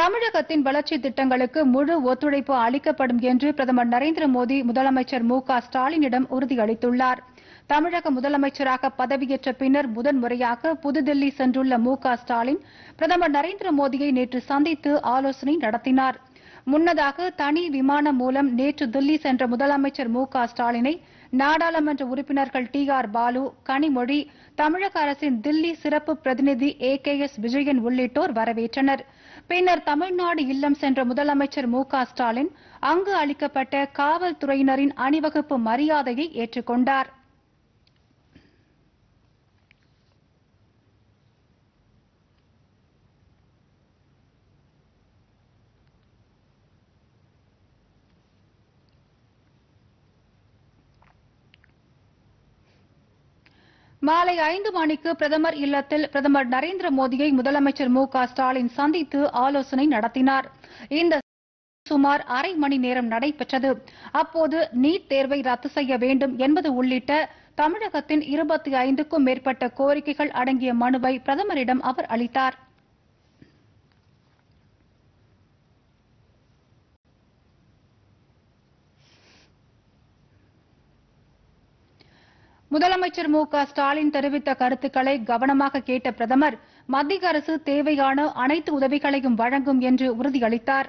தமிழகத்தின் வளர்ச்சி திட்டங்களுக்கு முழு ஒத்துழைப்பு அளிக்கப்படும் என்று பிரதமர் நரேந்திர மோடி முதலமைச்சர் மு க ஸ்டாலினிடம் உறுதியளித்துள்ளார். தமிழக முதலமைச்சராக பதவியேற்ற பின்னர் முதன்முறையாக புதுதில்லி சென்றுள்ள மு க ஸ்டாலின் பிரதமர் நரேந்திர மோடியை நேற்று சந்தித்து ஆலோசனை நடத்தினார். முன்னதாக தனி விமானம் மூலம் நேற்று தில்லி சென்ற முதலமைச்சர் மு க ஸ்டாலினை நாடாளுமன்ற உறுப்பினர்கள் டி ஆர் பாலு கனிமொழி தமிழக அரசின் தில்லி சிறப்பு பிரதிநிதி ஏ கே எஸ் விஜயன் உள்ளிட்டோர் வரவேற்றனர். பின்னர் தமிழ்நாடு இல்லம் சென்ற முதலமைச்சர் மு க ஸ்டாலின் அங்கு அளிக்கப்பட்ட காவல்துறையினரின் அணிவகுப்பு மரியாதையை ஏற்றுக்கொண்டார். மாலை ஐந்து மணிக்கு பிரதமர் இல்லத்தில் பிரதமர் நரேந்திர மோடியை முதலமைச்சர் மு க ஸ்டாலின் சந்தித்து ஆலோசனை நடத்தினார். இந்த சுமார் அரை மணி நேரம் நடைபெற்றது. அப்போது நீட் தேர்வை ரத்து செய்ய வேண்டும் என்பது உள்ளிட்ட தமிழகத்தின் இருபத்தி ஐந்துக்கும் மேற்பட்ட கோரிக்கைகள் அடங்கிய மனுவை பிரதமரிடம் அவர் அளித்தார். முதலமைச்சர் மு க ஸ்டாலின் தெரிவித்த கருத்துக்களை கவனமாக கேட்ட பிரதமர் மத்திய அரசு தேவையான அனைத்து உதவிகளையும் வழங்கும் என்று உறுதியளித்தார்.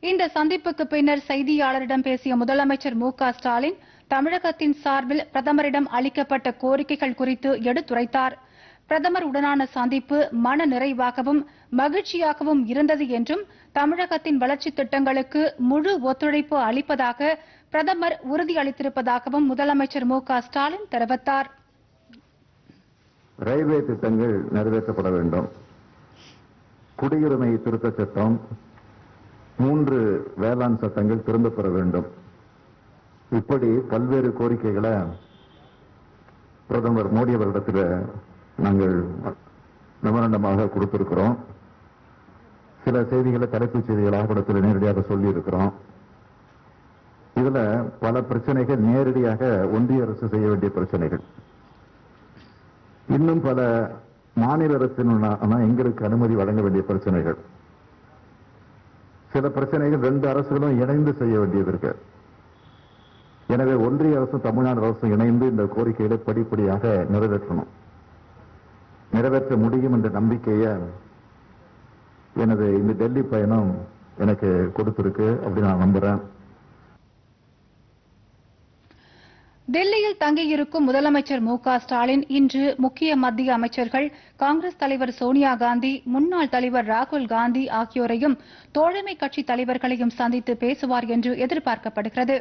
இந்த சந்திப்புக்கு பின்னர் செய்தியாளரிடம் பேசிய முதலமைச்சர் மு ஸ்டாலின் தமிழகத்தின் சார்பில் பிரதமரிடம் அளிக்கப்பட்ட கோரிக்கைகள் குறித்து எடுத்துரைத்தார். பிரதமர் உடனான சந்திப்பு மன நிறைவாகவும் மகிழ்ச்சியாகவும் இருந்தது என்றும் தமிழகத்தின் வளர்ச்சித் திட்டங்களுக்கு முழு ஒத்துழைப்பு அளிப்பதாக பிரதமர் உறுதியளித்திருப்பதாகவும் முதலமைச்சர் மு க ஸ்டாலின் தெரிவித்தார். ரயில்வே திட்டங்கள் நிறைவேற்றப்பட வேண்டும். குடியுரிமை திருத்த சட்டம் மூன்று வேளாண் சட்டங்கள் திரும்ப பெற வேண்டும். இப்படி பல்வேறு கோரிக்கைகளை பிரதமர் மோடி அவர்களிடத்தில் நாங்கள் மெமரண்டமாக கொடுத்திருக்கிறோம். சில செய்திகளை தலைப்புச் செய்திகளாக படத்தில் நேரடியாக சொல்லியிருக்கிறோம். இதுல பல பிரச்சனைகள் நேரடியாக ஒன்றிய அரசு செய்ய வேண்டிய பிரச்சனைகள். இன்னும் பல மாநில அரசின் எங்களுக்கு அனுமதி வழங்க வேண்டிய பிரச்சனைகள். சில பிரச்சனைகள் ரெண்டு அரசுகளும் இணைந்து செய்ய வேண்டியது இருக்கு. எனவே ஒன்றிய அரசும் தமிழ்நாடு அரசும் இணைந்து இந்த கோரிக்கைகளை படிப்படியாக நிறைவேற்றணும். நிறைவேற்ற முடியும் என்ற நம்பிக்கையை எனது இந்த டெல்லி பயணம் எனக்கு கொடுத்திருக்கு அப்படின்னு நான் நம்புறேன். டெல்லியில் தங்கியிருக்கும் முதலமைச்சர் மு க ஸ்டாலின் இன்று முக்கிய மத்திய அமைச்சர்கள் காங்கிரஸ் தலைவர் சோனியா காந்தி முன்னாள் தலைவர் ராகுல் காந்தி ஆகியோரையும் தோழமை கட்சி தலைவர்களையும் சந்தித்து பேசுவார் என்று எதிர்பார்க்கப்படுகிறது.